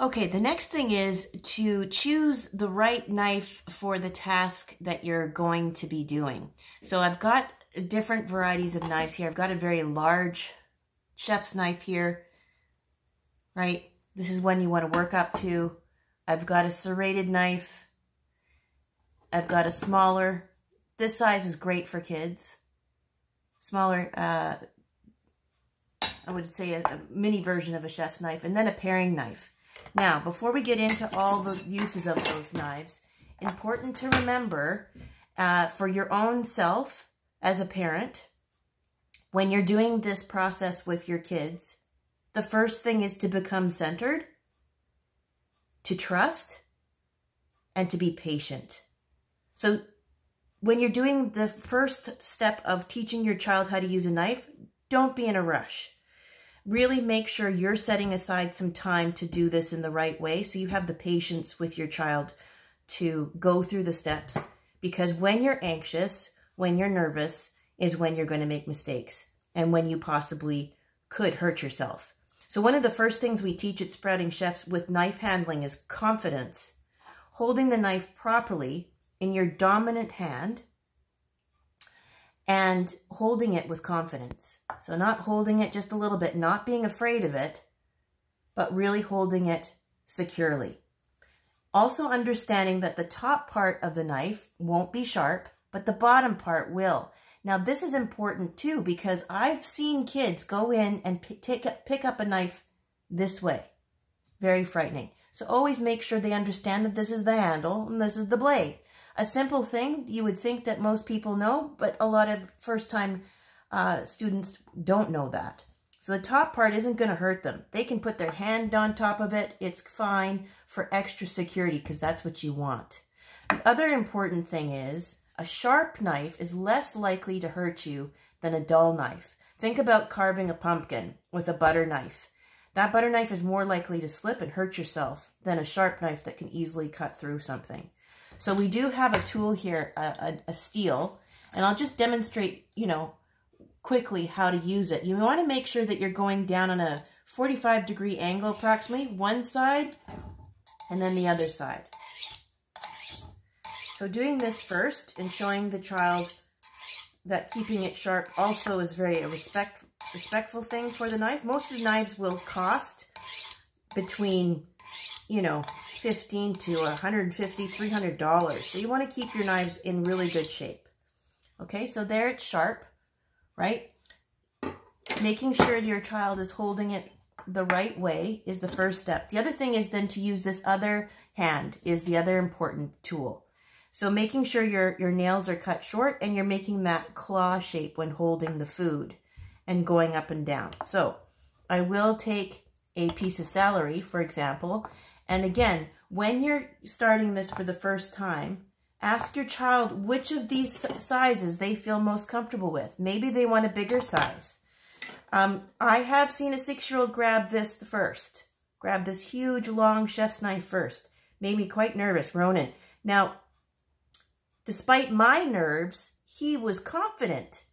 Okay, the next thing is to choose the right knife for the task that you're going to be doing. So I've got different varieties of knives here. I've got a very large chef's knife here, right? This is one you want to work up to. I've got a serrated knife. I've got a smaller. This size is great for kids. Smaller, uh, I would say a, a mini version of a chef's knife. And then a paring knife. Now, before we get into all the uses of those knives, important to remember uh, for your own self as a parent, when you're doing this process with your kids, the first thing is to become centered, to trust, and to be patient. So when you're doing the first step of teaching your child how to use a knife, don't be in a rush really make sure you're setting aside some time to do this in the right way so you have the patience with your child to go through the steps because when you're anxious, when you're nervous, is when you're going to make mistakes and when you possibly could hurt yourself. So one of the first things we teach at Sprouting Chefs with knife handling is confidence. Holding the knife properly in your dominant hand and holding it with confidence. So not holding it just a little bit, not being afraid of it, but really holding it securely. Also understanding that the top part of the knife won't be sharp, but the bottom part will. Now this is important too because I've seen kids go in and pick up, a knife this way. Very frightening. So always make sure they understand that this is the handle and this is the blade. A simple thing you would think that most people know, but a lot of first-time uh, students don't know that. So the top part isn't going to hurt them. They can put their hand on top of it. It's fine for extra security because that's what you want. The other important thing is a sharp knife is less likely to hurt you than a dull knife. Think about carving a pumpkin with a butter knife. That butter knife is more likely to slip and hurt yourself than a sharp knife that can easily cut through something. So we do have a tool here, a, a, a steel, and I'll just demonstrate, you know, quickly how to use it. You want to make sure that you're going down on a 45 degree angle approximately, one side and then the other side. So doing this first and showing the child that keeping it sharp also is very a respect, respectful thing for the knife. Most of the knives will cost between, you know, 15 to 150 $300. So you want to keep your knives in really good shape. Okay, so there it's sharp, right? Making sure your child is holding it the right way is the first step. The other thing is then to use this other hand is the other important tool. So making sure your, your nails are cut short and you're making that claw shape when holding the food and going up and down. So I will take a piece of celery, for example, and again, when you're starting this for the first time, ask your child which of these sizes they feel most comfortable with. Maybe they want a bigger size. Um, I have seen a six-year-old grab this first. Grab this huge, long chef's knife first. Made me quite nervous, Ronan. Now, despite my nerves, he was confident.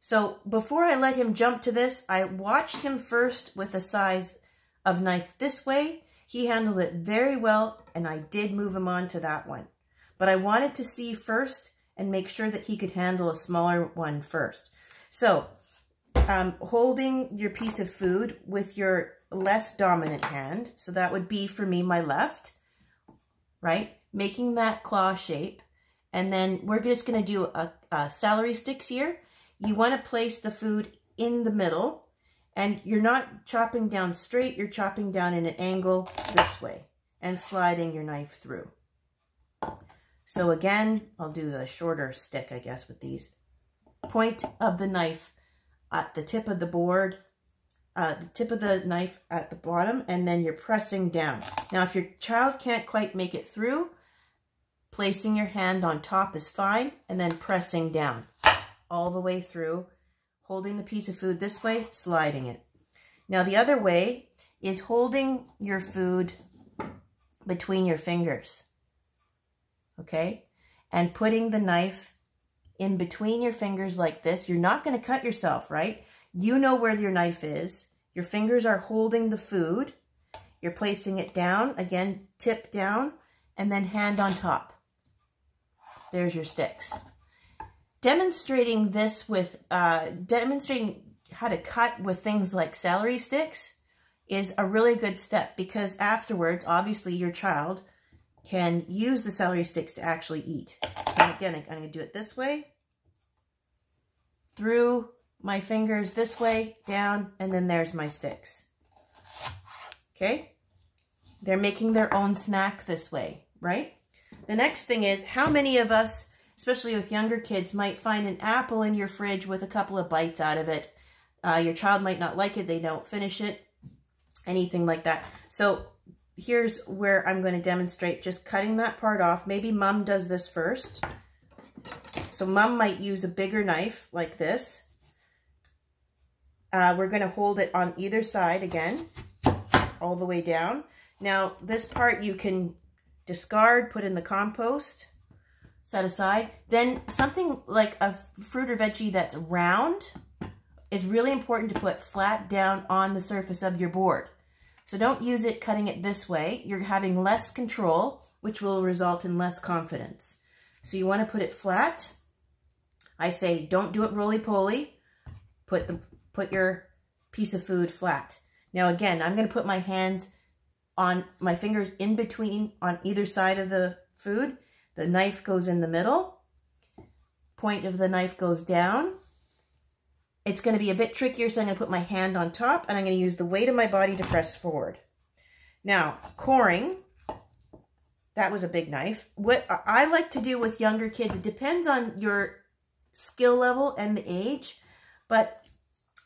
So before I let him jump to this, I watched him first with a size of knife this way he handled it very well, and I did move him on to that one. But I wanted to see first and make sure that he could handle a smaller one first. So, um, holding your piece of food with your less dominant hand, so that would be for me my left, right? Making that claw shape. And then we're just going to do a, a celery sticks here. You want to place the food in the middle and you're not chopping down straight, you're chopping down in an angle this way and sliding your knife through. So again, I'll do the shorter stick, I guess, with these. Point of the knife at the tip of the board, uh, the tip of the knife at the bottom, and then you're pressing down. Now, if your child can't quite make it through, placing your hand on top is fine, and then pressing down all the way through holding the piece of food this way, sliding it. Now the other way is holding your food between your fingers, okay? And putting the knife in between your fingers like this. You're not going to cut yourself, right? You know where your knife is. Your fingers are holding the food You're placing it down, again, tip down, and then hand on top. There's your sticks. Demonstrating this with, uh, demonstrating how to cut with things like celery sticks is a really good step because afterwards, obviously your child can use the celery sticks to actually eat. So again, I'm going to do it this way, through my fingers this way, down, and then there's my sticks. Okay? They're making their own snack this way, right? The next thing is, how many of us, especially with younger kids, might find an apple in your fridge with a couple of bites out of it? Uh, your child might not like it, they don't finish it, anything like that. So here's where I'm going to demonstrate just cutting that part off. Maybe mom does this first. So mom might use a bigger knife like this. Uh, we're going to hold it on either side again, all the way down. Now, this part you can discard, put in the compost, set aside. Then something like a fruit or veggie that's round is really important to put flat down on the surface of your board. So don't use it cutting it this way. You're having less control, which will result in less confidence. So you want to put it flat. I say don't do it roly-poly. Put, the, put your piece of food flat. Now again, I'm going to put my hands on my fingers in between on either side of the food. The knife goes in the middle. Point of the knife goes down. It's going to be a bit trickier, so I'm going to put my hand on top, and I'm going to use the weight of my body to press forward. Now, coring, that was a big knife. What I like to do with younger kids, it depends on your skill level and the age, but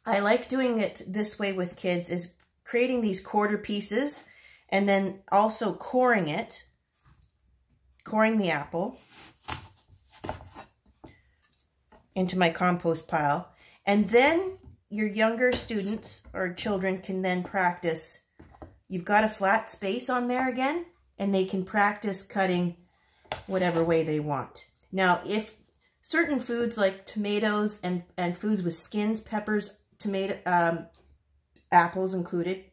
I like doing it this way with kids, is creating these quarter pieces, and then also coring it, coring the apple into my compost pile. And then your younger students or children can then practice. You've got a flat space on there again, and they can practice cutting whatever way they want. Now, if certain foods like tomatoes and, and foods with skins, peppers, tomato, um, apples included,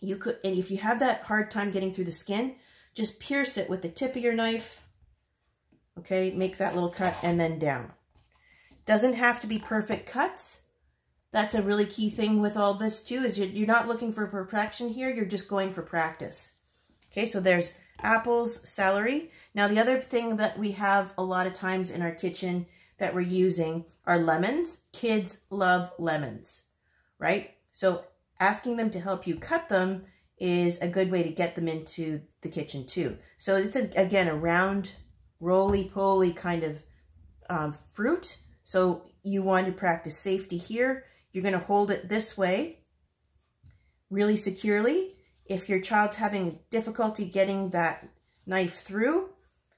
you could, and if you have that hard time getting through the skin, just pierce it with the tip of your knife. Okay, make that little cut and then down. Doesn't have to be perfect cuts. That's a really key thing with all this too, is you're not looking for perfection here, you're just going for practice. Okay, so there's apples, celery. Now the other thing that we have a lot of times in our kitchen that we're using are lemons. Kids love lemons, right? So asking them to help you cut them is a good way to get them into the kitchen too. So it's, a, again, a round, roly-poly kind of um, fruit so you want to practice safety here. You're going to hold it this way really securely. If your child's having difficulty getting that knife through,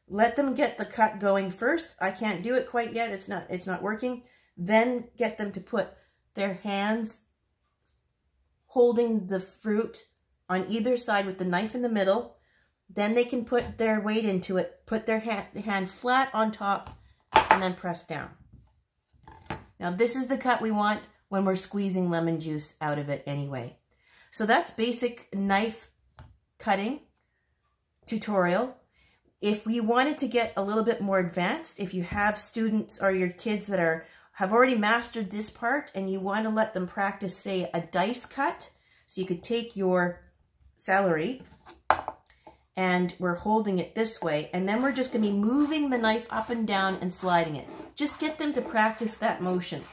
let them get the cut going first. I can't do it quite yet. It's not, it's not working. Then get them to put their hands holding the fruit on either side with the knife in the middle. Then they can put their weight into it, put their hand, hand flat on top, and then press down. Now this is the cut we want when we're squeezing lemon juice out of it anyway. So that's basic knife cutting tutorial. If we wanted to get a little bit more advanced, if you have students or your kids that are have already mastered this part and you want to let them practice, say, a dice cut, so you could take your celery and we're holding it this way, and then we're just going to be moving the knife up and down and sliding it. Just get them to practice that motion.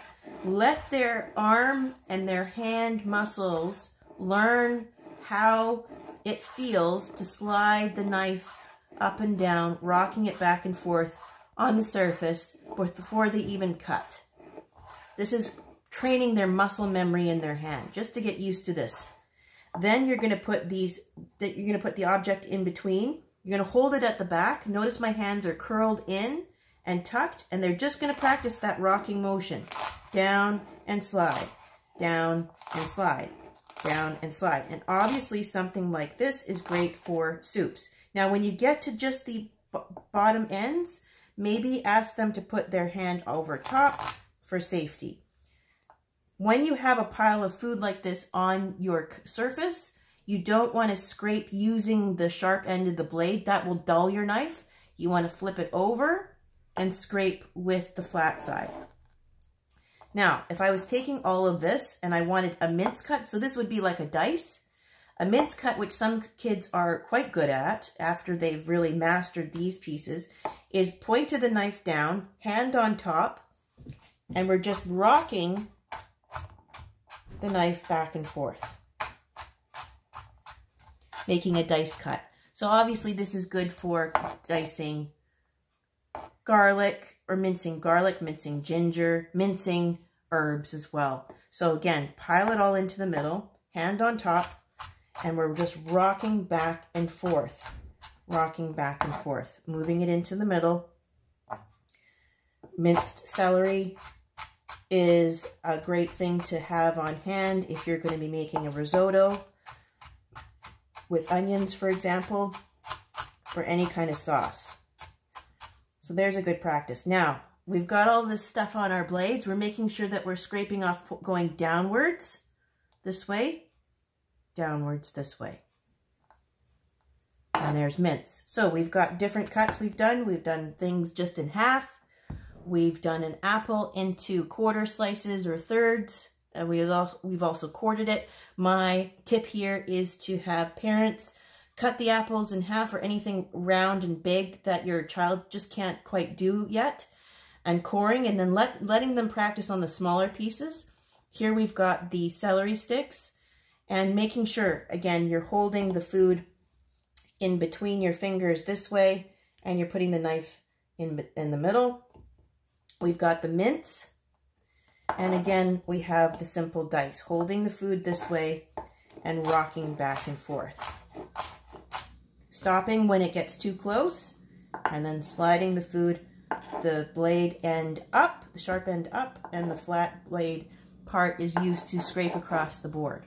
Let their arm and their hand muscles learn how it feels to slide the knife up and down, rocking it back and forth on the surface before they even cut. This is training their muscle memory in their hand, just to get used to this. Then you're going to put these, that you're going to put the object in between. You're going to hold it at the back. Notice my hands are curled in and tucked, and they're just going to practice that rocking motion. Down and slide, down and slide, down and slide. And obviously something like this is great for soups. Now, when you get to just the bottom ends, maybe ask them to put their hand over top for safety. When you have a pile of food like this on your surface, You don't want to scrape using the sharp end of the blade. That will dull your knife. You want to flip it over and scrape with the flat side. Now, if I was taking all of this and I wanted a mince cut, so this would be like a dice, a mince cut, which some kids are quite good at after they've really mastered these pieces, is point to the knife down, hand on top, and we're just rocking the knife back and forth, making a dice cut. So obviously this is good for dicing garlic or mincing garlic, mincing ginger, mincing herbs as well. So again, pile it all into the middle, hand on top, and we're just rocking back and forth, rocking back and forth, moving it into the middle. Minced celery is a great thing to have on hand if you're going to be making a risotto with onions, for example, for any kind of sauce. So there's a good practice. Now, we've got all this stuff on our blades. We're making sure that we're scraping off going downwards this way, downwards this way. And there's mince. So we've got different cuts we've done. We've done things just in half. We've done an apple into quarter slices or thirds. We've also, we've also quartered it. My tip here is to have parents cut the apples in half or anything round and big that your child just can't quite do yet and coring and then let, letting them practice on the smaller pieces. Here we've got the celery sticks and making sure, again, you're holding the food in between your fingers this way and you're putting the knife in, in the middle. We've got the mince and again, we have the simple dice, holding the food this way and rocking back and forth stopping when it gets too close, and then sliding the food, the blade end up, the sharp end up, and the flat blade part is used to scrape across the board.